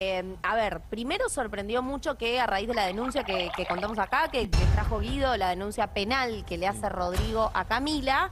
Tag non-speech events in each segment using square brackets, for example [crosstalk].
Eh, a ver, primero sorprendió mucho que a raíz de la denuncia que, que contamos acá, que, que trajo Guido, la denuncia penal que le hace Rodrigo a Camila,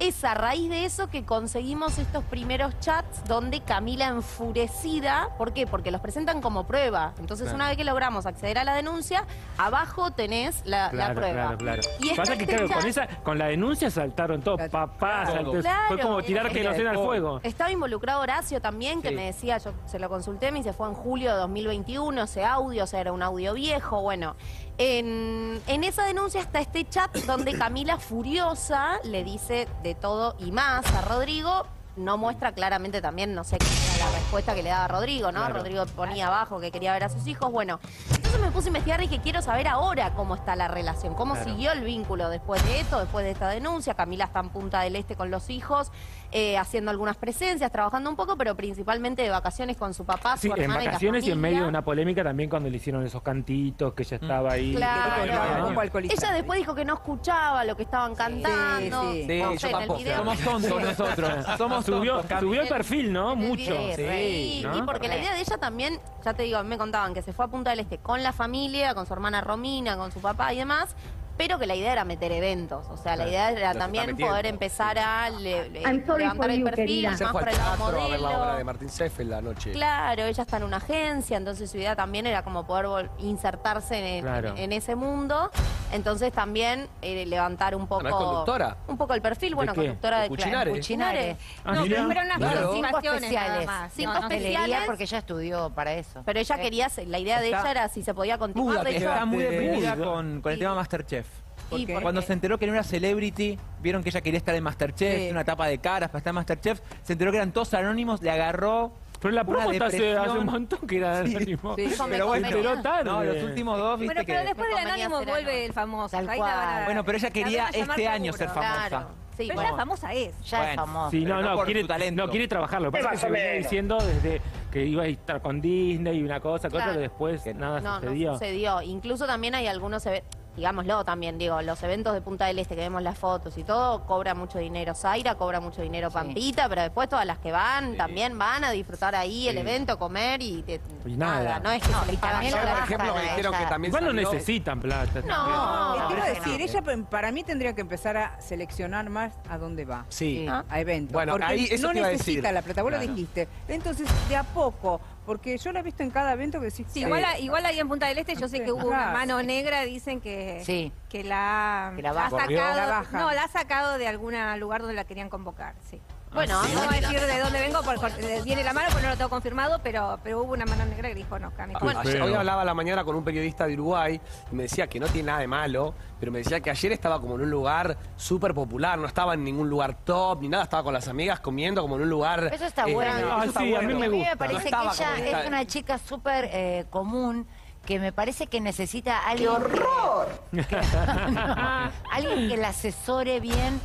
es a raíz de eso que conseguimos estos primeros chats donde Camila enfurecida, ¿por qué? Porque los presentan como prueba. Entonces, Claro. una vez que logramos acceder a la denuncia, abajo tenés la, prueba. claro, claro. Y Pasa que este claro, con esa, con la denuncia saltaron todos, Claro. papás, Claro. fue como tirar queroseno al fuego. Estaba involucrado Horacio también, que Sí. me decía, yo se lo consulté, me dice, fue en julio de 2021, ese audio, o sea, era un audio viejo, bueno. En, en esa denuncia está este chat donde Camila furiosa le dice de todo y más a Rodrigo, no muestra claramente también, no sé qué la respuesta que le daba Rodrigo, ¿no? Claro. Rodrigo ponía abajo que quería ver a sus hijos, bueno. Entonces me puse a investigar y dije, quiero saber ahora cómo está la relación, cómo Claro. siguió el vínculo después de esto, después de esta denuncia. Camila está en Punta del Este con los hijos, eh, haciendo algunas presencias, trabajando un poco, pero principalmente de vacaciones con su papá, Sí, su en hermana y la vacaciones y en medio de una polémica también cuando le hicieron esos cantitos, que ella estaba ahí. Claro. Ella después dijo que no escuchaba lo que estaban cantando. sí. Sí, No yo sé, en el tampoco. video- Somos tontos nosotros. Somos Subió, tontos. Subió el perfil, ¿no? En Mucho. Sí, y porque la idea de ella también, ya te digo, me contaban que se fue a Punta del Este con la familia, con su hermana Romina, con su papá y demás, pero que la idea era meter eventos. O sea, la idea era también poder empezar a le- levantar el you, perfil, más al el lado a ver la obra de Martín Seffel la noche. Claro, ella está en una agencia, entonces su idea también era como poder vol- insertarse en, Claro. en- en ese mundo. Entonces también eh, levantar un poco. ¿No es conductora? Un poco el perfil, bueno, qué? conductora de, De Cuchinare. Cuchinare. Ah, No, pero unas Claro. Cinco especiales. nada más. Cinco No, no especiales. Porque ella estudió para eso. Pero ella quería, la idea de Está ella era si se podía continuar. muda, de hecho, está muy deprimida con, con el y- tema Masterchef. porque- Cuando se enteró que era una celebrity, vieron que ella quería estar en Masterchef, Sí. una tapa de caras para estar en Masterchef, se enteró que eran todos anónimos, le agarró. Pero la promo está hace, un montón que era Sí. anónimo. Sí. Pero bueno, tarde. No, los últimos dos, viste Bueno, pero que. después del anónimo vuelve el famoso. Tal a-. Bueno, pero ella la quería este año seguro. ser famosa. Claro, sí, Pero bueno. ya famosa es. Ya Bueno. es famosa. Sí, no, no no, quiere, talento. no quiere trabajar. Lo que pasa que se venía diciendo desde que iba a estar con Disney y una cosa, cosa Claro. que después nada No, sucedió. no sucedió. Incluso también hay algunos eventos, digámoslo también, digo, los eventos de Punta del Este que vemos las fotos y todo, cobra mucho dinero Zaira, cobra mucho dinero Pampita, pero después todas las que van también van a disfrutar ahí el evento, comer y, te- Y nada. No es que se le Por bajan ejemplo, me a dijeron que también Igual no necesitan plata. No. Quiero no, decir, no. ella para mí tendría que empezar a seleccionar más a dónde va. Sí. Ah. A eventos. Bueno, porque ahí eso no te iba a necesita decir. la plata, vos Claro. lo dijiste. Entonces, de a poco, porque yo la he visto en cada evento que decís. Sí, igual, una- ahí en Punta del Este yo sé que hubo una mano negra, dicen que, Sí. que la, Que la ha sacado, La baja. no, la ha sacado de algún lugar donde la querían convocar, sí. Bueno, No voy a decir de dónde vengo, porque viene la mano, porque no lo tengo confirmado, pero, pero hubo una mano negra que dijo, no, Cami. Bueno, ayer- hoy hablaba a la mañana con un periodista de Uruguay y me decía que no tiene nada de malo, pero me decía que ayer estaba como en un lugar súper popular, no estaba en ningún lugar top ni nada, estaba con las amigas comiendo como en un lugar. Eso está eh, bueno. eso Ah, está sí, a mí bueno. me A mí gusta. me parece No que ella es una chica súper eh, común que me parece que necesita alguien que- [laughs] [laughs] alguien que la asesore bien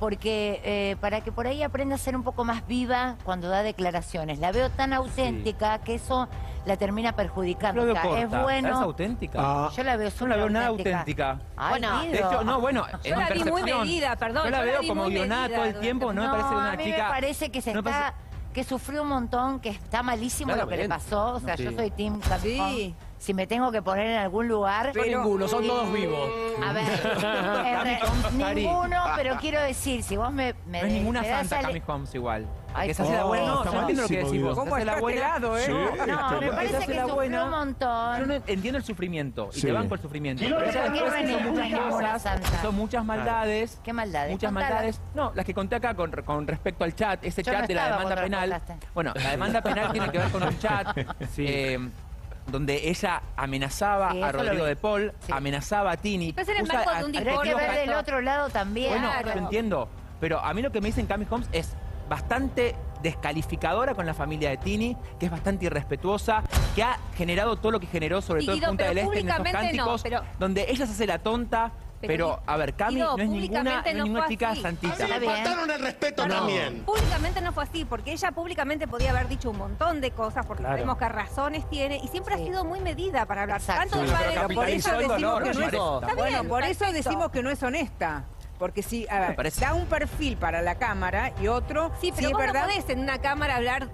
porque eh, para que por ahí aprenda a ser un poco más viva cuando da declaraciones. La veo tan auténtica que eso la termina perjudicando. Yo la O veo corta. es ¿Es bueno. auténtica? Yo la veo No súper la veo nada auténtica. Ay, Bueno. De hecho, no, bueno, es Yo la vi muy medida, perdón, Yo la yo la veo como guionada todo el tiempo, no, me parece a una mí chica. me parece que se no está... parece- que sufrió un montón, que está malísimo lo que le pasó. O sea, Sí. yo soy Tim Capcom. Sí. Si me tengo que poner en algún lugar... No ninguno, son todos vivos. A ver, [laughs] en re- Cari. ninguno, pero quiero decir, si vos me... me No es ninguna santa Cami Holmes igual. Ay, se hace la buena. No, yo entiendo lo que malísimo, decís vos. Guido. ¿Cómo hace la buena. eh? Sí. No, me parece que sufrió buena. un montón. Yo no entiendo el sufrimiento y Sí. te banco el sufrimiento. Pero ella ¿Por qué después no es hizo muchas ninguna cosas, santa? hizo muchas maldades. ¿Qué maldades? Muchas Contala. maldades. No, las que conté acá con, con respecto al chat, ese Yo chat no de la demanda penal. Bueno, la demanda penal tiene que ver con un chat [laughs] Sí. Donde ella amenazaba Sí, a eso lo Rodrigo vi. de Paul, Sí. amenazaba a Tini. Pero es en el usa marco de un a- Pero hay que ver del otro lado también. Bueno, Claro. yo entiendo. Pero a mí lo que me dicen Cami Holmes es bastante descalificadora con la familia de Tini, que es bastante irrespetuosa, que ha generado todo lo que generó, sobre Sí, todo en Guido, Punta del Este, en esos públicamente no, cánticos, pero- donde ella se hace la tonta. Pero, a ver, Cami no es ninguna, no públicamente es no ninguna fue chica así. santita. Está bien. Faltaron el respeto No, también. Públicamente no fue así, porque ella públicamente podía haber dicho un montón de cosas, porque Claro. sabemos qué razones tiene, y siempre Sí. ha sido muy medida para hablar. Exacto. Tanto Sí, de Pero por eso decimos dolor, que no es... Está Bueno, bien, por eso decimos que no es honesta. Porque si, a ver, parece. da un perfil para la cámara y otro, Sí, pero es vos verdad. no podés en una cámara hablar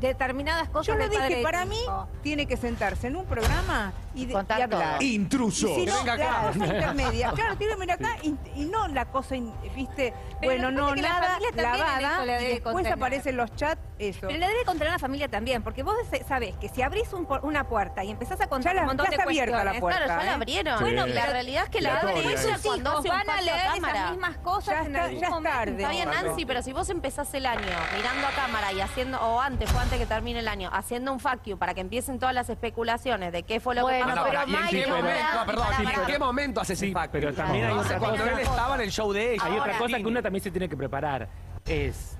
determinadas cosas Yo padre dije, para mí tiene que sentarse en un programa y, de- y hablar. Intruso. Y si no, venga acá. la cosa intermedia. Claro, que venir [laughs] acá y, y no la cosa, in- viste, Pero bueno, que no, que la nada, en lavada, y después contener. aparecen los chats, eso. Pero le debe contar a la familia también, porque vos sabés que si abrís un por- una puerta y empezás a contar Ya la- un montón ya de está abierta la puerta. Claro, ya la ¿eh? abrieron. Sí. Bueno, la realidad es que la La abre Toria, ella eh. cuando van a leer cámara. esas mismas cosas Ya en está- algún ya es momento. tarde. Está bien. Nancy, pero si vos empezás el año mirando a cámara y haciendo, o antes, fue antes que termine el año, haciendo un fuck you para que empiecen todas las especulaciones de qué fue lo Bueno, pero ¿Y en qué momento, perdón, pará, ¿en pará. qué momento hace ese Sí, pacto? pero también hay otra cuando cosa. él estaba en el show de ella. Hay otra cosa que uno también se tiene que preparar. Es,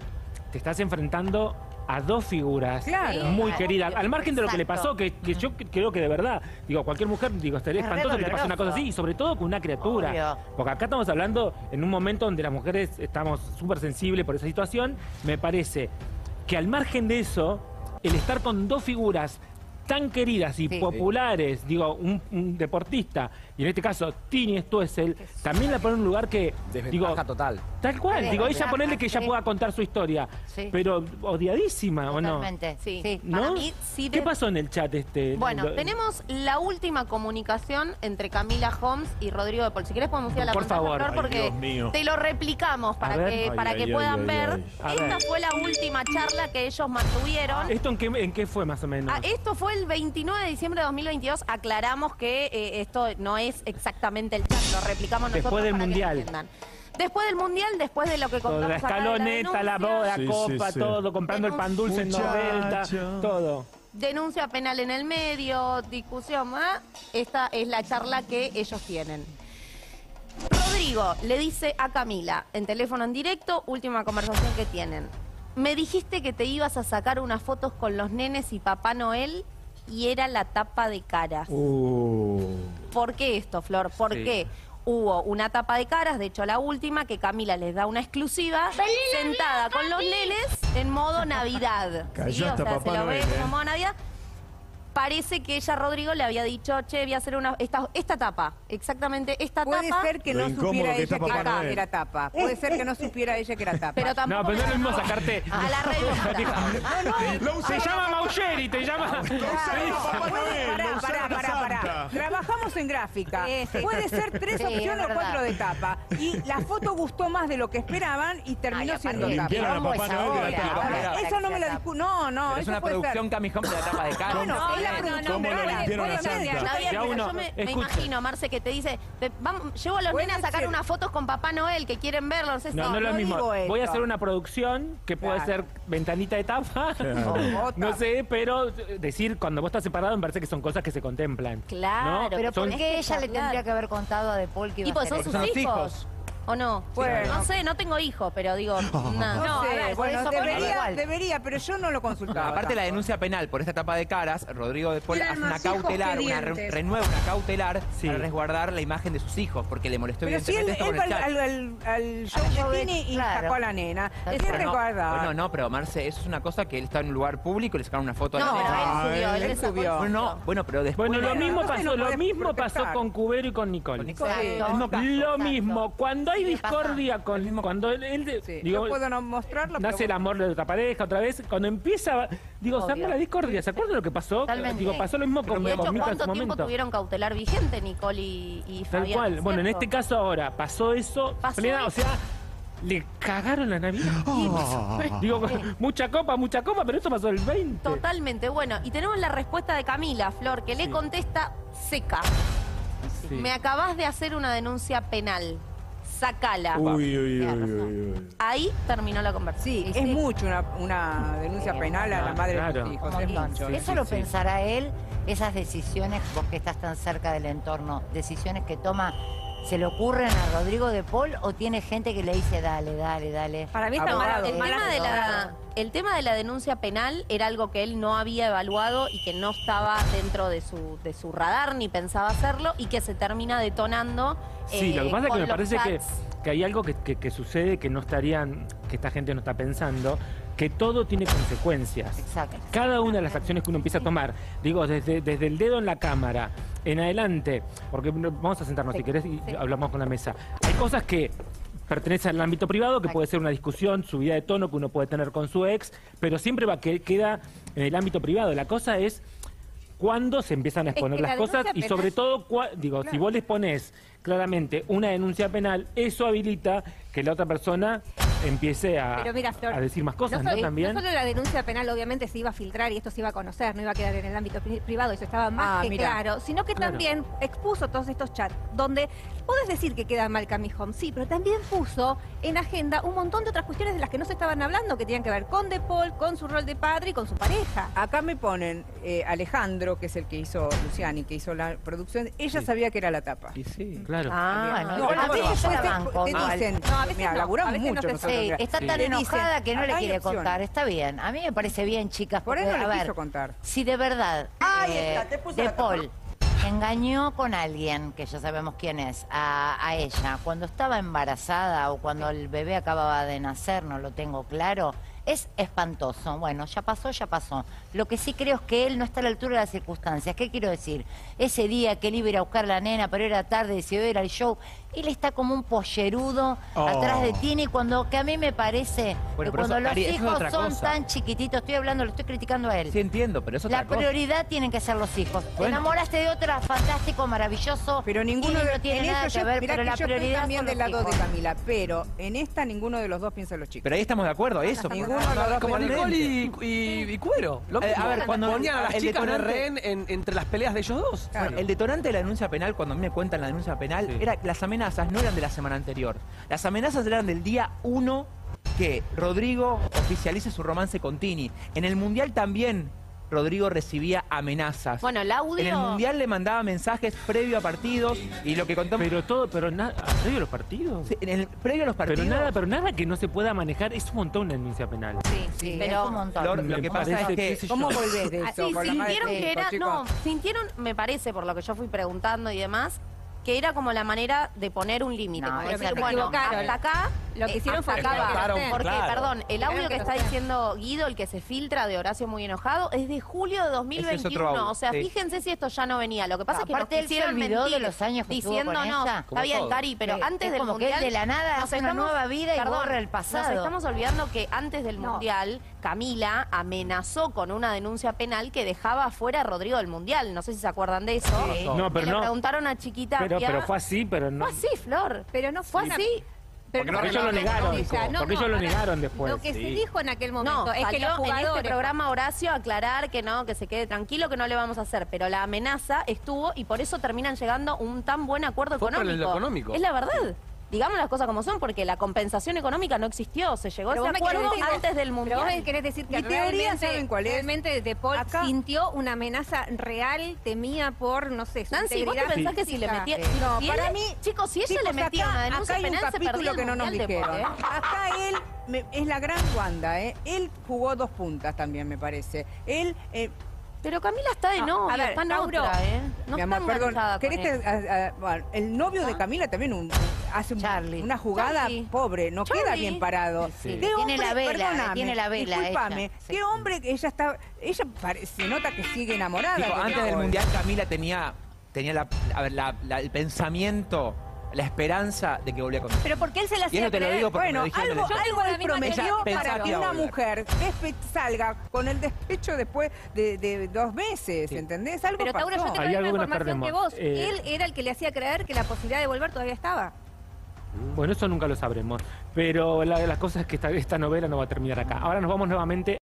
te estás enfrentando a dos figuras Claro. muy queridas. obvio, Al margen de lo que le pasó, que, que yo creo que de verdad, digo, cualquier mujer, digo, estaría Es espantoso que te pase una cosa así, y sobre todo con una criatura. Obvio. Porque acá estamos hablando en un momento donde las mujeres estamos súper sensibles por esa situación. Me parece que al margen de eso, el estar con dos figuras tan queridas y Sí. populares, digo, un, un deportista, y en este caso Tini Stuessel, también la pone en un lugar que, digo, Desventaja total. Tal cual, Sí, digo, ella ponerle que ella sí. pueda contar su historia, Sí. pero odiadísima, ¿o no? Totalmente. Sí. Para ¿No? mí, sí ¿Qué de- pasó en el chat este? Bueno, Lo- tenemos la última comunicación entre Camila Holmes y Rodrigo de Paul. Si querés podemos ir a la Por favor. Flor, porque te lo replicamos para ver. que, Ay, para ay, que ay, puedan ay, ver. Esta ver. fue la última charla que ellos mantuvieron. ¿Esto en qué, en qué fue más o menos? Ah, esto fue el 29 de diciembre de 2022. Aclaramos que eh, esto no es exactamente el chat, lo replicamos Después nosotros del para que Mundial. Después del Mundial, después de lo que contamos la de escaloneta, la denuncia, boda, Sí, copa, sí, sí. todo, comprando el pan dulce en. 90, todo. denuncia penal en el medio, discusión, ¿ah? esta es la charla que ellos tienen. Rodrigo le dice a Camila, en teléfono en directo, última conversación que tienen. Me dijiste que te ibas a sacar unas fotos con los nenes y Papá Noel y era la tapa de caras. Uh. ¿Por qué esto, Flor? Porque hubo una tapa de caras, de hecho la última, que Camila les da una exclusiva, sentada con los nenes en modo Navidad. O sea, Papá se lo ve Noel, como ¿eh? modo Navidad. Parece que ella, Rodrigo, le había dicho, che, voy a hacer una, esta, esta tapa, exactamente esta Puede tapa. ser que Lo no incómodo supiera que ella que Papá era, Noel. era tapa. Puede ser que no supiera ella que era tapa. Pero tampoco No, pero no es lo mismo sacarte. [laughs] a la [laughs] revista. Lo Se llama Maucheri, te llama. Papá Puede- Noel, pará, lo pará, pará, pará. Santa. Trabajamos en gráfica. Sí, sí. Puede ser tres Sí, es opciones o verdad. cuatro de tapa. Y la foto gustó más de lo que esperaban y terminó siendo tapa. Limpiaron a ¿cómo Papá es Noel de la ahora? tapa. Ahora, Eso no me la tapa. discuto. No, no, es eso una puede producción ser. Cami Holmes de la tapa de cara. Bueno, No, la no, no, producción ¿Cómo lo limpiaron a puede ser. Santa? Está bien, Ya pero uno- yo me, imagino, Marce, que te dice, "Pe- vamos, llevo a los nenes a sacar ser. unas fotos con Papá Noel que quieren verlo, no sé. No, no es lo mismo. digo Voy a hacer una producción que puede Claro. ser ventanita de tapa. [laughs] No sé, pero decir cuando vos estás separado me parece que son cosas que se contemplan. Claro, ¿no? Pero ¿por qué ella le tendría que haber contado a De Paul que iba Y a pues eso? sus hijos. ¿O no? Bueno. No sé, no tengo hijos, pero digo, [laughs] No, nada. No, a sé, ver, bueno, eso por debería, igual. debería, pero yo no lo consultaba. Aparte la denuncia penal por esta tapa de caras, Rodrigo de Paul Tienen hace una más hijos cautelar, que una re- dientes. renueva una cautelar Sí. para resguardar la imagen de sus hijos, porque le molestó Pero si él, evidentemente él esto va con al, el chat. al- al show Al show de Tini y claro. sacó a la nena. Tal Es cual. Pero no, recordar. bueno, no, pero Marce, eso es una cosa que él está en un lugar público y le sacaron una foto a la No, pero nena. él subió, él, él le sacó subió. el Bueno, no, bueno, pero después... Bueno, lo Bueno, mismo entonces pasó, no lo podés mismo pasó protestar. con Cubero y con Nicole. Exacto. Lo Exacto. mismo, cuando hay Sí, pasa. discordia, con, cuando él, él- Sí, digo, no puedo no mostrarlo. pero nace el amor de otra pareja otra vez, cuando empieza, digo, se Obvio. arma la discordia, ¿se acuerdan lo que pasó? Totalmente. Digo, pasó lo mismo con, De hecho, con Mica en su ¿cuánto tiempo momento. tuvieron cautelar vigente Nicole y, y Tal Fabián? cual. Bueno, en este caso ahora pasó eso, Pasó plena- o eso. sea, le cagaron la Navidad. [gasps] Digo, mucha copa, mucha copa, pero eso pasó el 20. Totalmente, bueno. Y tenemos la respuesta de Camila, Flor, que le contesta seca. Sí. Me acabas de hacer una denuncia penal. Sacala. Uy, uy, uy, uy, uy. Ahí terminó la conversación. Sí, es sí. mucho una, una denuncia Sí, penal a la ah, madre de sus hijos. Es mucho. Eso sí, lo sí. pensará él, esas decisiones, vos que estás tan cerca del entorno, decisiones que toma, ¿se le ocurren a Rodrigo de Paul o tiene gente que le dice dale, dale, dale? Para mí está mal. El tema, de la. El tema de la denuncia penal era algo que él no había evaluado y que no estaba dentro de su, de su radar ni pensaba hacerlo y que se termina detonando. Sí, eh, lo que pasa es que me parece que, que hay algo que, que- que sucede que no estarían, que esta gente no está pensando, que todo tiene consecuencias. Exacto. Cada una de las acciones que uno empieza a tomar, digo, desde, desde el dedo en la cámara, en adelante, porque vamos a sentarnos si querés y hablamos con la mesa. Hay cosas que pertenece al ámbito privado, que puede ser una discusión, subida de tono que uno puede tener con su ex, pero siempre va que queda en el ámbito privado. La cosa es cuándo se empiezan a Es que exponer la las cosas y sobre todo, cua- digo, si vos les pones claramente una denuncia penal, eso habilita que la otra persona empiece a, Pero mira, Flor, a decir más cosas, no, ¿no? solo- También. no solo la denuncia penal obviamente se iba a filtrar y esto se iba a conocer, no iba a quedar en el ámbito pri- privado, eso estaba más Ah, que mira. claro, sino que Claro. también expuso todos estos chats donde puedes decir que queda mal Cami Home, sí, pero también puso en agenda un montón de otras cuestiones de las que no se estaban hablando, que tenían que ver con De Paul, con su rol de padre y con su pareja. Acá me ponen eh, Alejandro, que es el que hizo Luciani, que hizo la producción. Ella Sí. sabía que era la tapa. Y sí. Claro. Ah, También. no, No, la te- te dicen, No, a veces mira, no, laburamos a veces mucho no nosotros. Sí, está Sí. tan enojada que no le quiere contar. Está bien. A mí me parece bien, chicas. Por eso no a le ver, quiso contar. Si de verdad Ahí eh, está, te puse De la. Paul engañó con alguien, que ya sabemos quién es, a, a ella, cuando estaba embarazada o cuando el bebé acababa de nacer, no lo tengo claro, es espantoso. Bueno, ya pasó, ya pasó. Lo que sí creo es que él no está a la altura de las circunstancias. ¿Qué quiero decir? Ese día que él iba a ir a buscar a la nena, pero era tarde, decidió ir al show, él está como un pollerudo Oh. atrás de Tini, cuando que a mí me parece Bueno, que cuando eso, los es hijos son cosa. tan chiquititos, estoy hablando, lo estoy criticando a él. Sí entiendo, pero eso La prioridad tienen que ser los hijos. Te Bueno. enamoraste de otra, fantástico, maravilloso. Pero ninguno de no tiene en nada esto que yo, ver, pero que la yo estoy prioridad también son del lado de hijos. Camila, pero en esta ninguno de los dos piensa en los chicos. Pero ahí estamos de acuerdo, eso. Ninguno de los dos Como Nicole y, y- y Cuero. Lo Eh, a ver, cuando ponían a las el chicas de rehén en- entre las peleas de ellos dos. El detonante de la denuncia penal, cuando a mí me cuentan la denuncia penal, era las amenazas no eran de la semana anterior. Las amenazas eran del día 1 que Rodrigo oficialice su romance con Tini. En el Mundial también Rodrigo recibía amenazas. Bueno, el audio... en el Mundial le mandaba mensajes previo a partidos y lo que contamos... Pero todo, pero nada, ¿previo a los partidos? Sí, en el, previo a los partidos... Pero nada, pero nada que no se pueda manejar es un montón una denuncia penal. Sí, Sí, pero... es un montón. Lo que pasa parece es que... ¿Cómo volvés de eso? La madre sintieron que era, chicos? no, sintieron, me parece, por lo que yo fui preguntando y demás, que era como la manera de poner un límite. No, como decir, no. bueno, equivocaron. hasta acá, Lo que eh, hicieron fue acá va. equivocaron, Porque, claro. perdón, el audio que está diciendo Guido, el que se filtra de Horacio muy enojado, es de julio de Ese 2021. es otro audio, o sea, sí. fíjense si esto ya no venía. Lo que pasa es que nos él se olvidó de los años que estuvo diciendo con no. ella. Está Como bien, todo. Cari, pero Sí, antes es del como que él mundial de la nada nos hace una nueva vida y borra el pasado. Nos estamos olvidando que antes del No. mundial Camila amenazó con una denuncia penal que dejaba afuera a Rodrigo del mundial. No sé si se acuerdan de eso. Sí. No, pero le no. preguntaron a Chiquita. Pero, pero fue así, pero no. Fue así, Flor. Pero no Fue fue así. Pero Porque ellos lo negaron, porque ellos lo negaron después. Lo que se dijo en aquel momento No, es que los jugadores... en este programa Horacio aclarar que no, que se quede tranquilo, que no le vamos a hacer. Pero la amenaza estuvo y por eso terminan llegando a un tan buen acuerdo por económico. Es la verdad. Digamos las cosas como son, porque la compensación económica no existió. Se llegó a Pero ese vos me querés acuerdo antes del Pero mundial. vos me querés decir que Mi teoría, realmente, ¿saben cuál es? realmente De Paul Acá- sintió una amenaza real, temía por, no sé, su Nancy, ¿vos te pensás que si le metía... Sí. No, si para él- mí- Chicos, si ella Chicos, le metía acá- una denuncia acá hay un penal, capítulo que no nos dijeron. ¿eh? Acá él me- es la gran Wanda, ¿eh? Él jugó dos puntas también, me parece. Él... eh, Pero Camila está de No, novia, a ver, está en Tauro, otra, ¿eh? No mi está amor, perdón, con ¿querés que, él. a- a- bueno, el novio de Camila también un- hace un- Charlie. una jugada Charlie. pobre, no queda bien parado. Sí. ¿Qué Tiene la vela, perdóname, tiene la vela Discúlpame, ella, sí. qué hombre que ella está, ella pare- se nota que sigue enamorada. De antes del. Mundial Camila tenía, tenía la, a ver, la- la- el pensamiento, la esperanza de que volvía con Pero porque él se la Y hacía eso te lo creer. digo porque me Bueno, lo dijeron algo, el- Yo algo tengo la él misma prometió para que una mujer despe- salga con el despecho después de, de dos meses, Sí. ¿entendés? Algo Pero Tauro, yo pasó. tengo Hay la algo misma que nos información que perdemos. vos. Eh, Él era el que le hacía creer que la posibilidad de volver todavía estaba. Bueno, eso nunca lo sabremos. Pero la, la cosa es que esta, esta novela no va a terminar acá. Ahora nos vamos nuevamente